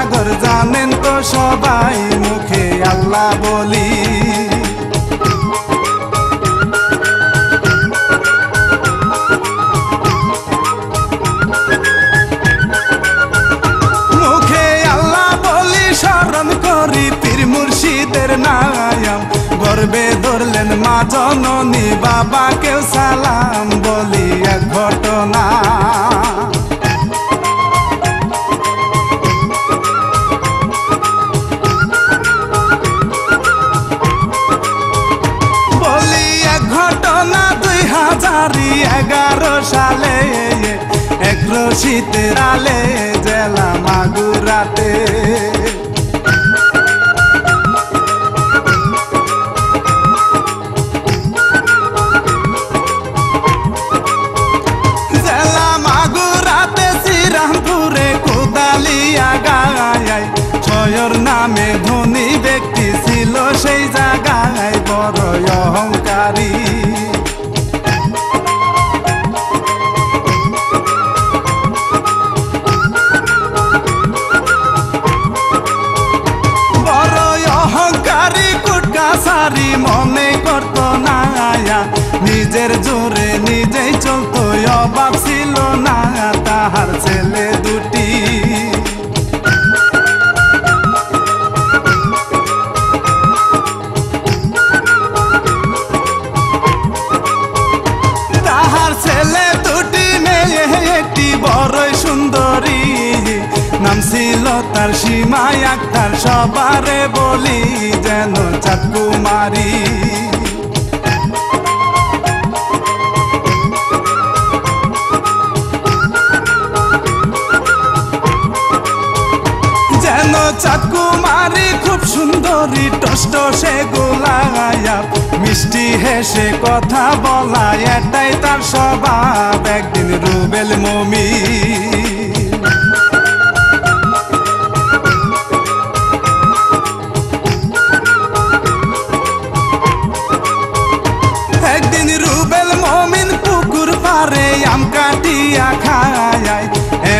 সাগর জানেন তো সবাই, মুখে আল্লাহ বলি। মুখে আল্লাহ বলি, স্মরণ করি পীর মুর্শিদের নায়াম। গর্বে ধরলেন মা জননী, বাবাকেও সালাম বলি এক ঘটনা। রশিতে আলে জেলা মাগুরাতে। জেলা মাগুরাতে শ্রীরামপুরে কোদালিয়া গায়। ছয়র নামে ধনী ব্যক্তি ছিল সেই জায়গায় বড় অহংকারী ছেলে দুটি। তাহার ছেলে দুটি মেয়ে একটি বড়ই সুন্দরী। নাম ছিল তার সীমায় আক্তার সবারে বলি, যেন চাকুমারি মিষ্টি হেসে কথা বলা এটাই তার স্বভাব। একদিন রুবেল মমি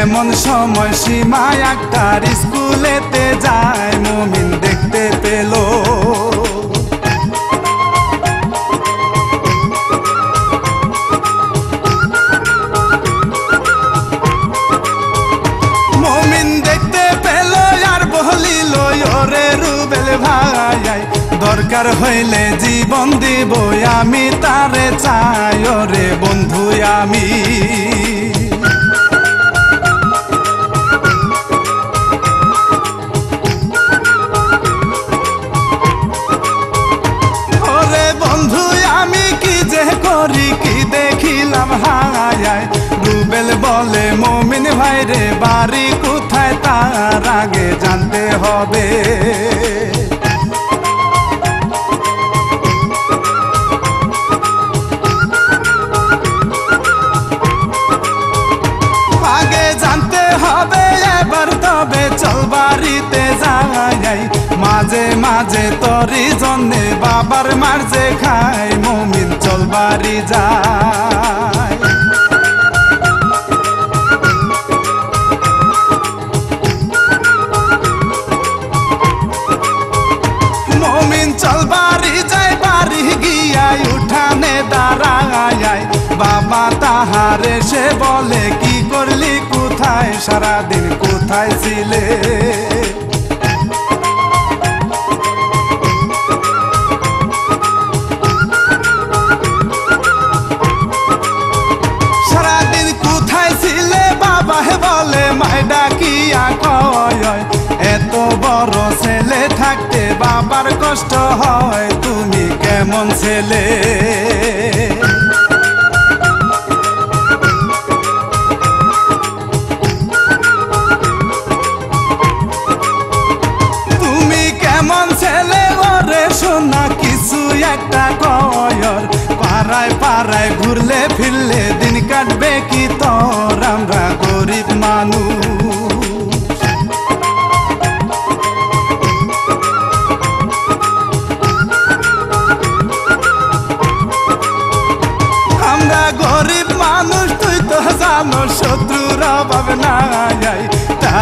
এমন সময় সীমায় একটার স্কুলেতে যায় মমিন। দরকার হইলে জীবন দিব আমি, তারে চাই রে বন্ধু আমি। করি, কি দেখিলাম হায়। রুবেল বলে, মমিন ভাই রে বাড়ি কোথায়? তার আগে জানতে হবে। বাবার মার্জে খাই মমিন চল বাড়ি মমিন চল বাড়ি যায় বাড়ি বাবা তাহারে সে বলে, কি করলি? কোথায়? সারাদিন কোথায় ছিলে? কষ্ট হয় তুমি কেমন ছেলে?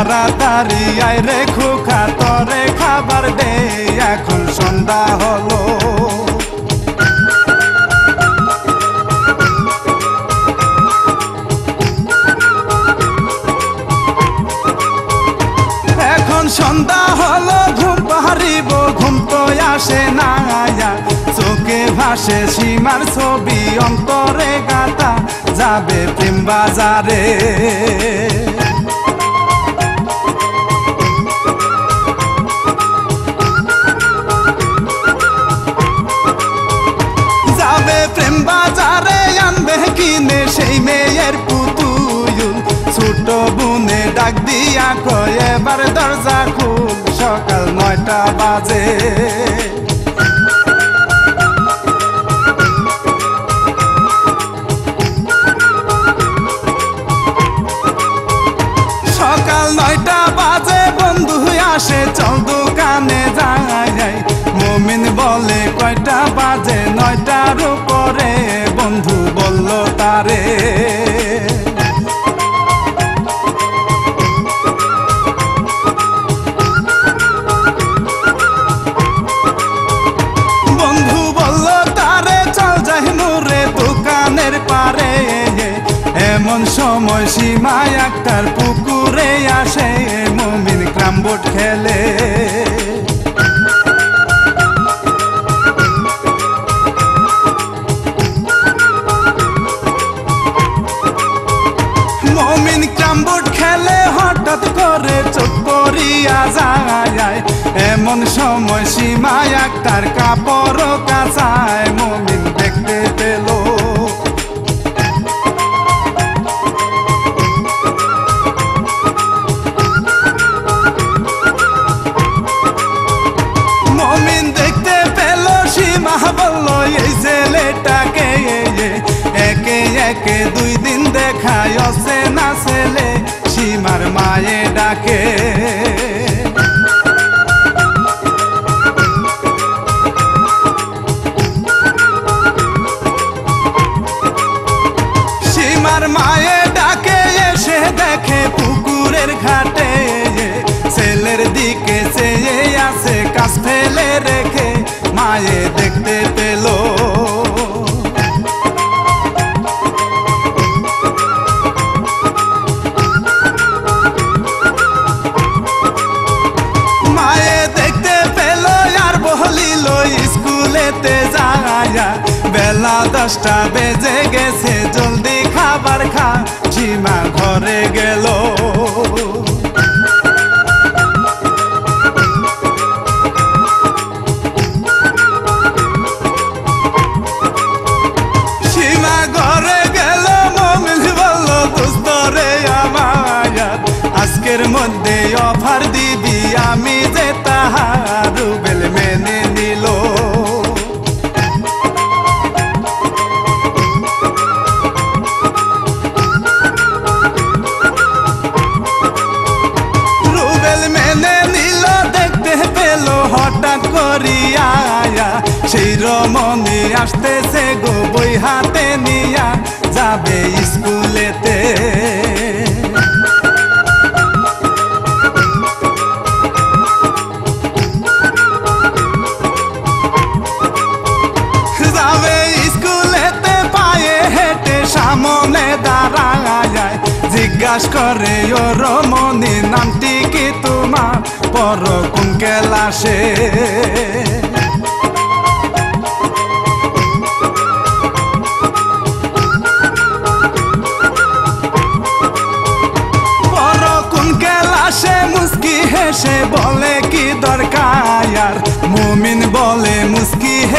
তাড়াতাড়ি আয় রে খাবার দে। এখন সন্ধ্যা হলো। এখন সন্ধ্যা হলো, ঘুম পাহারিব ঘুম তো আসে না চোখে ভাসে সীমার ছবি, অন্তরে গাতা যাবে প্রেম বাজারে। কিনে সেই মেয়ের ছোট ডাক দিয়া কয়, এবার দরজা সকাল নয়টা বাজে। সকাল নয়টা বাজে, বন্ধু আসে, চল দোকানে যায়। মমিন বলে, কয়টা বাজে? নয়টার উপরে তারে বন্ধু বলল, তারে চল যাই নুরে দোকানের পারে। এমন সময় সীমায় একটার পুকুরে আসে মমিন ক্রামবোর্ড খেলে। এমন সময় সীমায় একটার কাপড় কাঁচায় মমিন দেখতে পেল আসতেছে গো বই হাতে নিয়া যাবে স্কুলেতে। যাবে স্কুলেতে পায়ে হেঁটে সামনে দাঁড়ায়। জিজ্ঞাস করে, ও রমণী, নামটি কি তোমার? পর কোন ক্লাসে।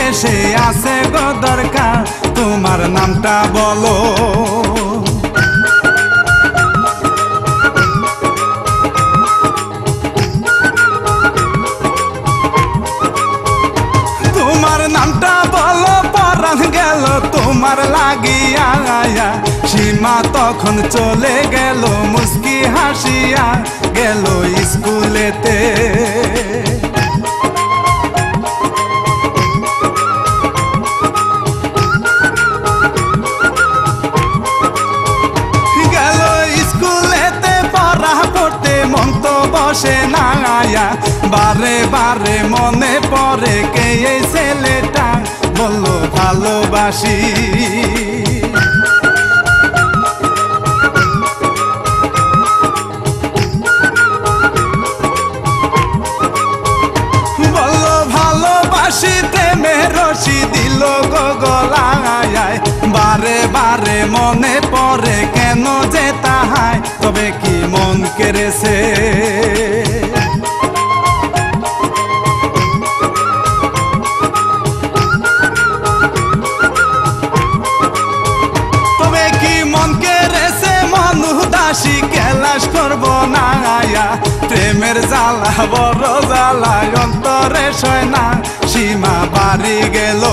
হেসে আছে গো দরকার, তোমার নামটা বলো। তোমার নামটা বলো পরান গেল তোমার লাগিয়া। সীমা তখন চলে গেল, মুস্কি হাসিয়া গেল স্কুলেতে। বারে বারে মনে পড়ে কে এই ছেলেটা? বলল, ভালোবাসি। বলল, ভালোবাসি প্রেমের রশি দিল গলায়। বারে বারে মনে পড়ে কেন যে তাহায়, তবে কি মন কেড়েছে? বড় জ্বালা অন্তরে সয় সীমা বাড়ি গেল।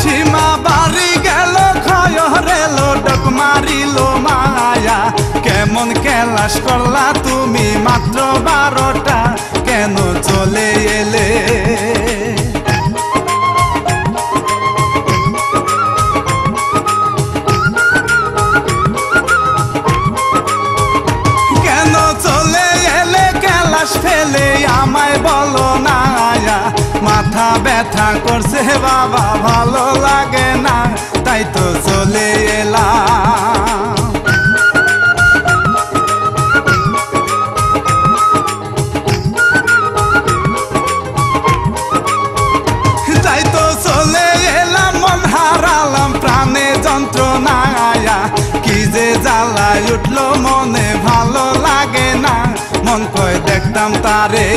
সীমা বাড়ি গেল ক্ষয় রেল ডক মারিল মায়া। কেমন কেলাস করলা তুমি মাত্র বারোটা। করছে বাবা, ভালো লাগে না। তাই তো চলে এলাম। তাই তো চলে এলাম, মন হারালাম, প্রাণে যন্ত্রণা আয়া। কি যে জ্বালায় উঠল, মনে ভালো লাগে না। মন কয়, দেখতাম তারে।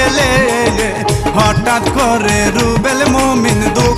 এলে হঠাৎ করে রুবেল মমিন দোকানে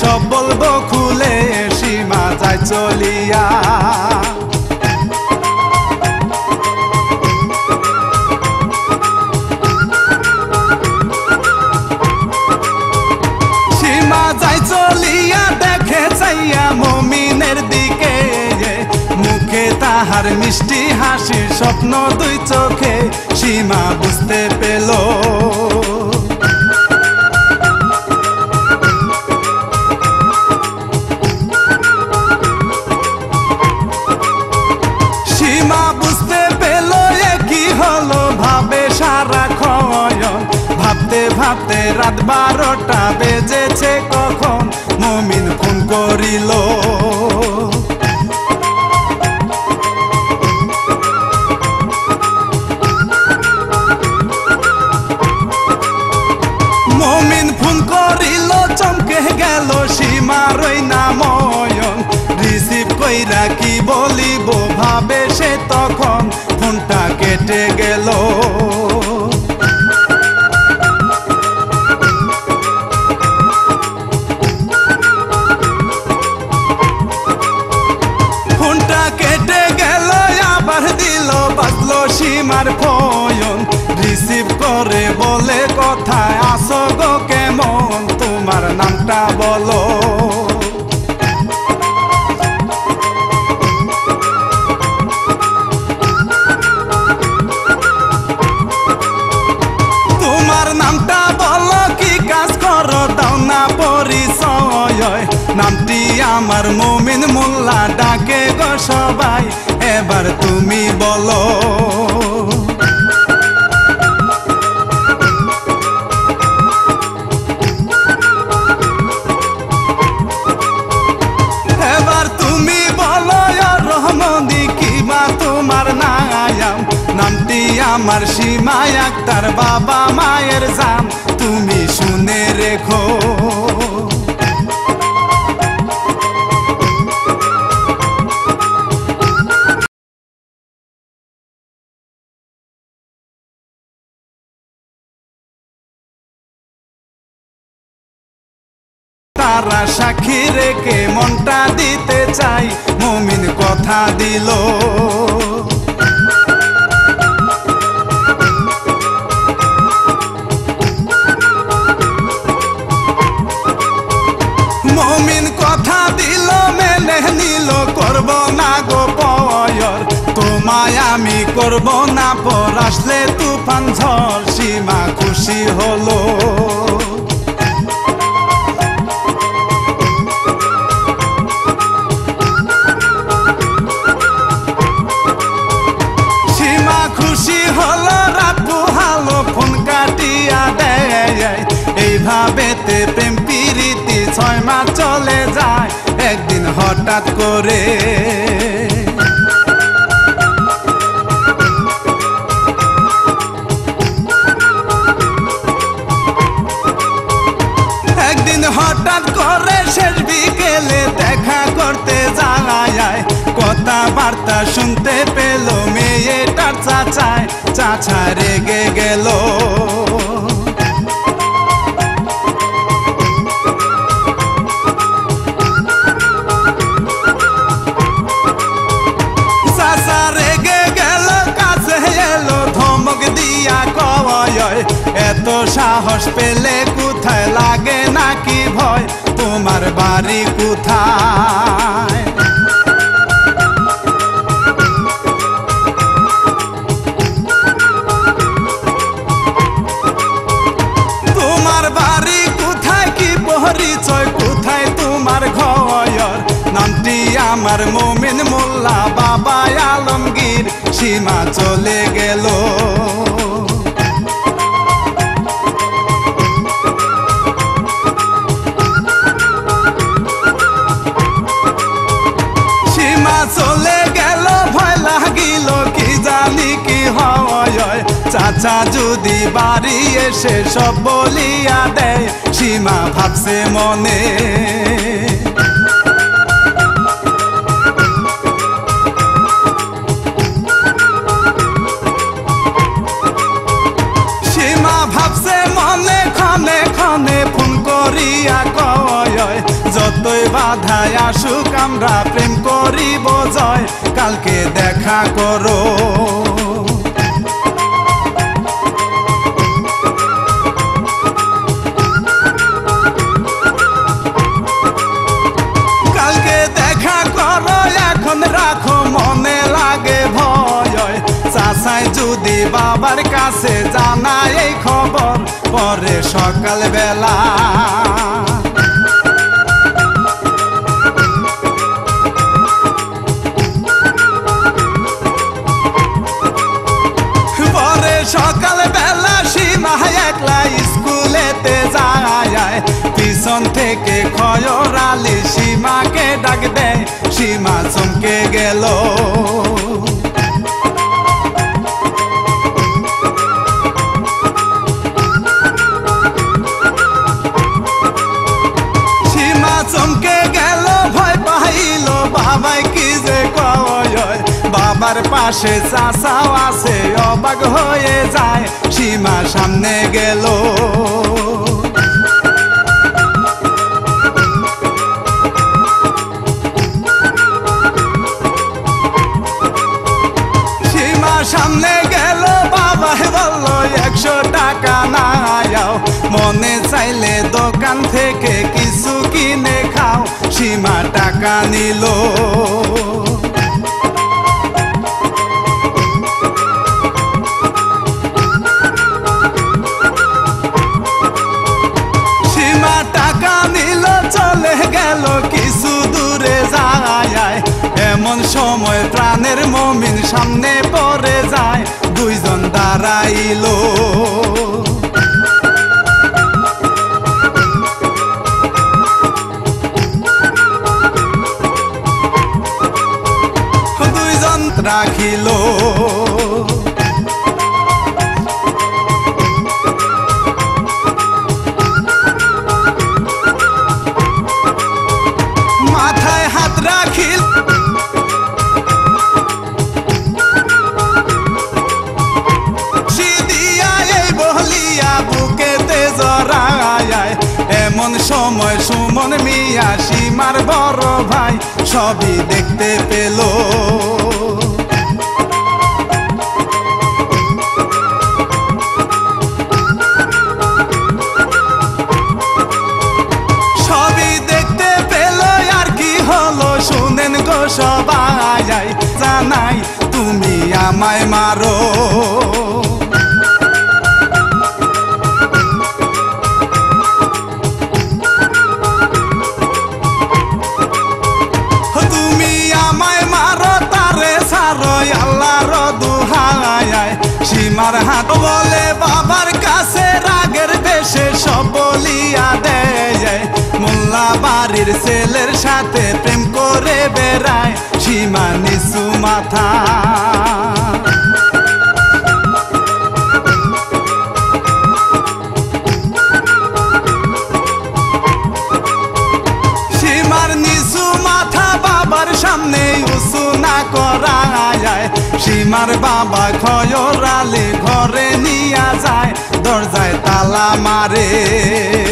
সব বলব, খুলে সীমা যায় চলিয়া। সীমা যায় চলিয়া, দেখে চাইয়া মমিনের দিকে মুখে তাহার মিষ্টি হাসির স্বপ্ন দুই চোখে। সীমা বুঝতে পেল। আক্তার বাবা মায়ের জাম তুমি শুনে রেখো। তারা সাক্ষী রেখে মনটা দিতে চাই, মমিন কথা দিল হঠাৎ করে একদিন হঠাৎ করে শেষ বিকেলে দেখা করতে যায় কথাবার্তা শুনতে পেল মেয়েটার চাচায়, চাচা রেগে গেল। সাহস পেলে কোথায় লাগে নাকি ভয়? তোমার বাড়ি কোথায়? তোমার বাড়ি কোথায় কি কোথায় তোমার আমার মোমিন মোল্লা বাবা আলমগীর। সীমা চলে গেল। চাচা যদি বাড়ি এসে সব বলিয়া দেয়, সীমা ভাবছে মনে। সীমা ভাবছে মনে, ক্ষণে ক্ষণে ফোন করিয়া কয় যতই বাধায় আসুক, আমরা প্রেম করিব, জয়, কালকে দেখা করো। বাবার কাছে জানায় এই খবর পরে সকাল বেলা পরে সকাল বেলা সীমা একলা স্কুলেতে যায়। পিছন থেকে খয়র আলী সীমাকে ডাক দেয়, সীমা চমকে গেল। পাশে চাচাও আছে, অবাক হয়ে যায়, সীমা সামনে গেল। সীমা সামনে গেল, বাবা বলল, একশো টাকা নাও মনে চাইলে দোকান থেকে কিছু কিনে খাও, সীমা টাকা নিল। সামনে পরে যায় দুইজন দাঁড়াইলো। সবই দেখতে পেল দরজায়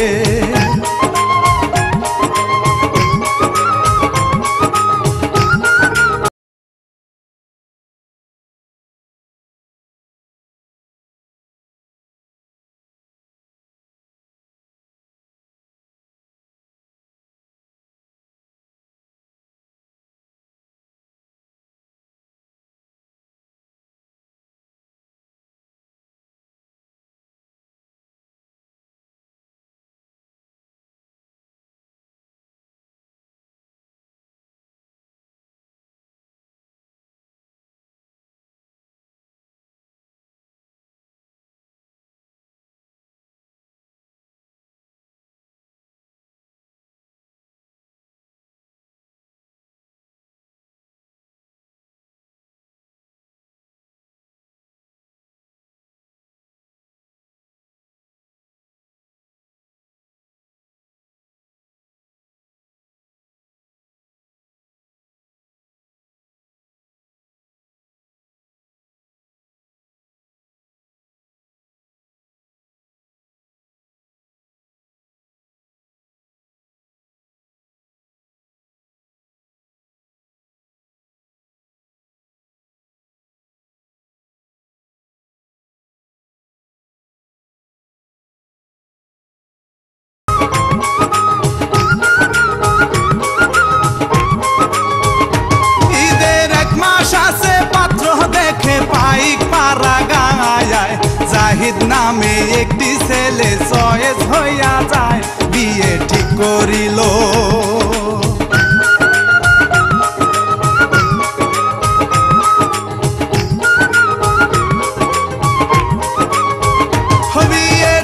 ছেলে চয়েস হইয়া যায়, বিয়ে ঠিক করিল।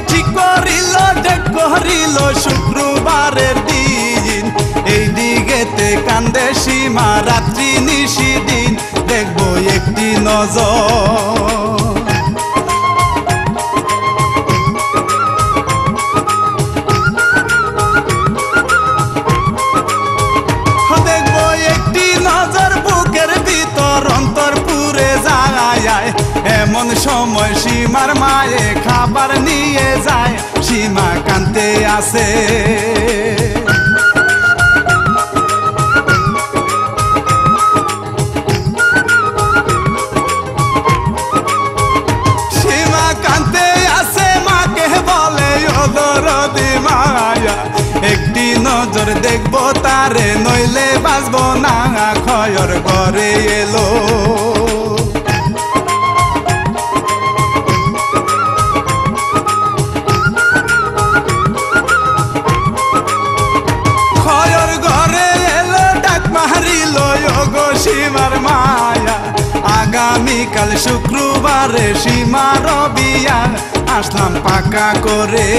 ঠিক করিল ডেট করিল শুক্রবারের দিন। এই দিকেতে কান্দে সীমা, রাত্রি নিশি দিন দেখব একটি নজর। খাবার নিয়ে যায়, সীমা কান্তে আসে। সীমা কান্তে বলে ওদরদি মায়া দেখব তারে, নইলে বাঁচবো না, খয়র ঘরে এলো আগামীকাল শুক্রবারে সীমার বিয়া আসলাম পাকা করে।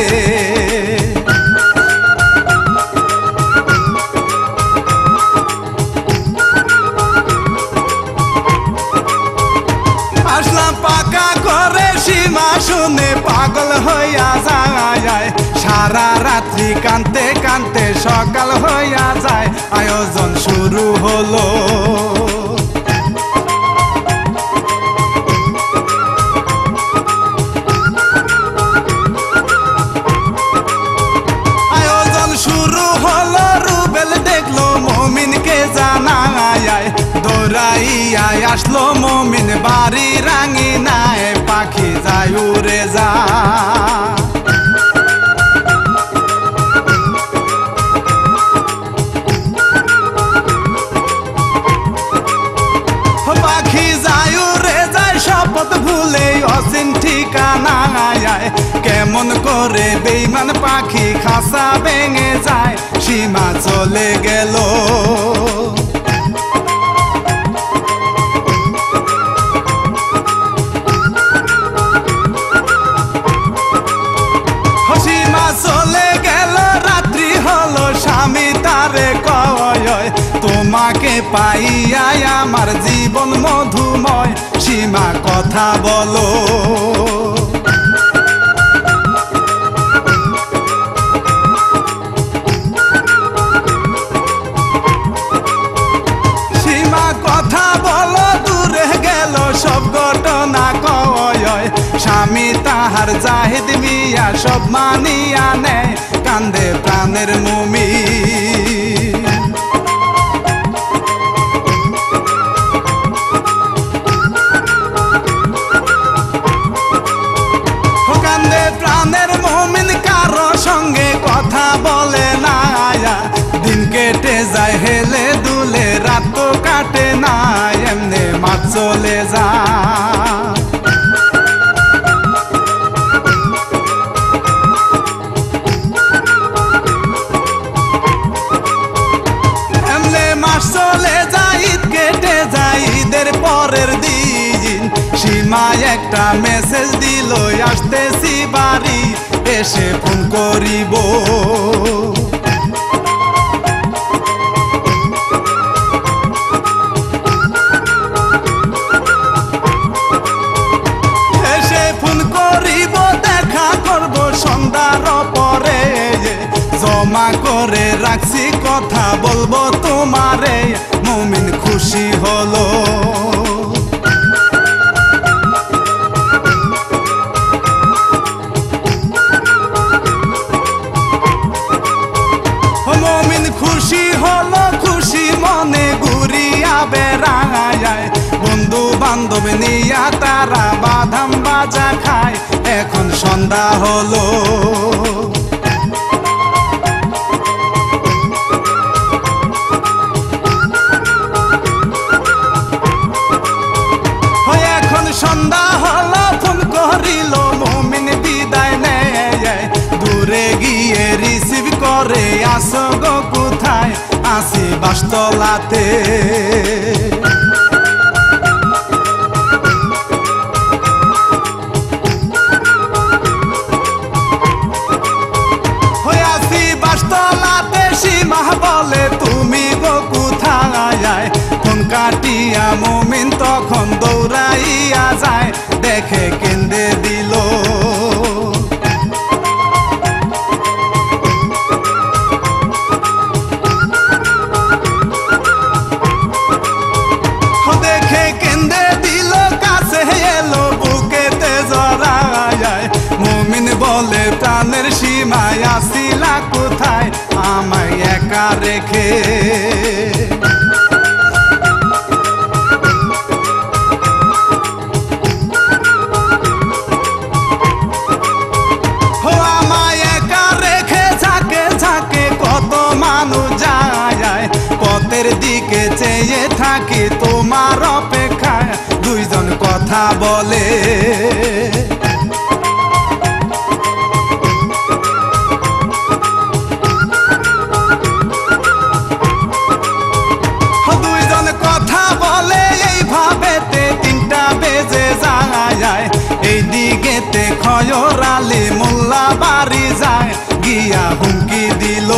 আসলাম পাকা করে, সীমা শুনে পাগল হইয়া যায়। সারা রাত্রি কানতে কানতে সকাল হইয়া যায়। আয়োজন শুরু হলো। বাড়ি রাঙি নাই পাখি যায়, উড়ে যা পাখি ঠিকানা কেমন করে বেইমান পাখি খাসা ভেঙে যায়, সীমা চলে গেল। পাইয়াই আমার জীবন মধুময়, সীমা কথা বলো। সীমা কথা বলো, দূরে গেল সব ঘটনা কয়। স্বামী তাহার জাহিদ মিয়া সব মানিয়া নেয়, কান্দে প্রাণের মুমি চলে এমনে চলে কেটে পরের দিন। সীমায় একটা মেসেজ দিল, আসতেছি বাড়ি, এসে ফোন করিব। সন্ধ্যা হলো এখন বিদায় দূরে গিয়ে রিসিভ করে আসো গো কোথায়? আসি বাসতলাতে। মুমিন তখন দৌড়াইয়া যায়, দেখে কেন্দে দিল। দেখে কেন্দে দিল, কাছে এলো বুকেতে জড়ায় মুমিন বলে, প্রাণের সীমায় আসিলা কোথায়? আমায় একা রেখে খয়র আলী মোল্লা বাড়ি যায়, গিয়া হুমকি দিল।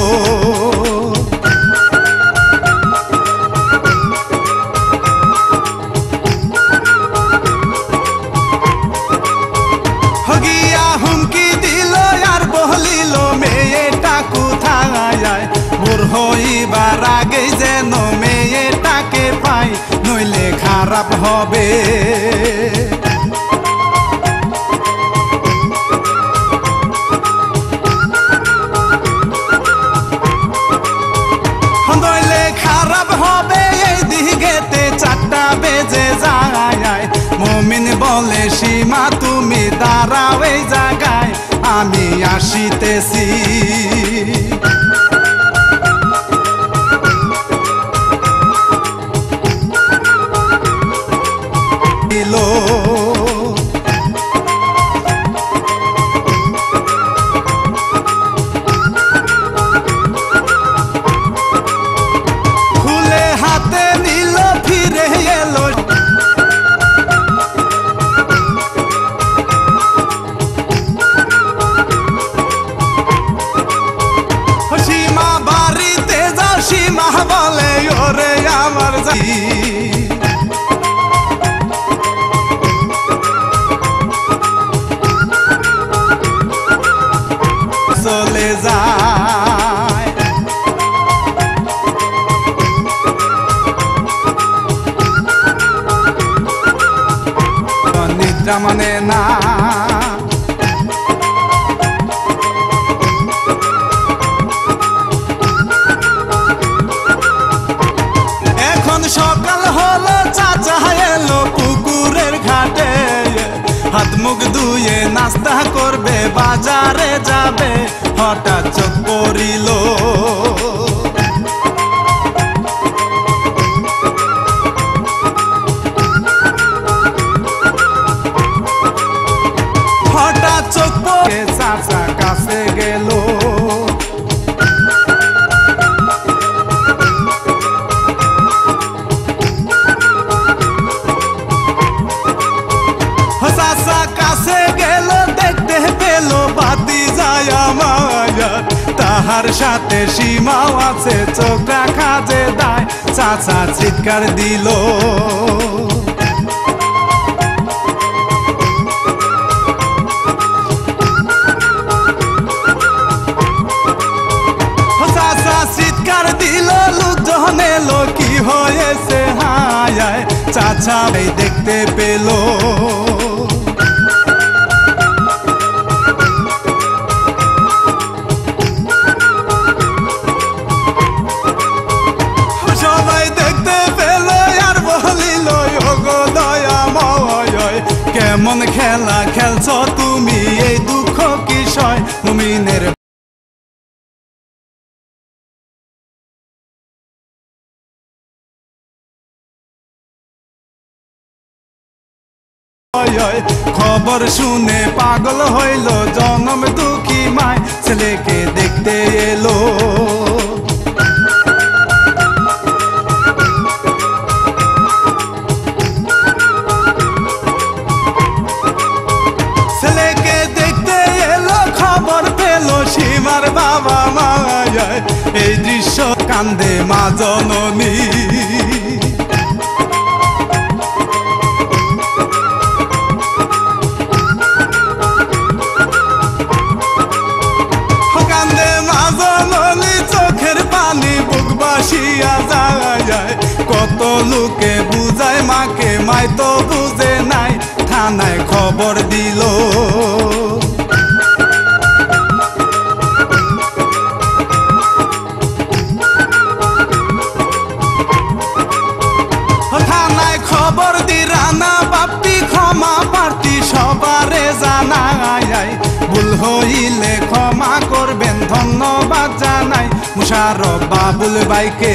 গিয়া হুমকি দিল আর বলিল, মেয়েটা কোথায় বুড় হইবার আগে যেন মেয়েটাকে পাই, নইলে খারাপ হবে। বলে সীমা তুমি দাঁড়াও এই জায়গায় আমি আসিতেছি। ধুয়ে নাস্তা করবে বাজারে যাবে হঠাৎ চোখ পড়িল। চিৎকার দিল। চিৎকার দিল লোকজন এলো কি হয়েছে হায় চাচা দেখতে পেল। খবর শুনে পাগল হইল, জনম দুঃখী মায় ছেলেকে দেখতে এলো। সীমার বাবা মায় এই দৃশ্য কান্দে মা জননী। লোকে বুঝায়, মাকে মাই তো বুঝে নাই, থানায় খবর দিল। দি ক্ষমা ভুল করবেন, ধন্যবাদ জানাই মুশারফ বাবুল বাইকে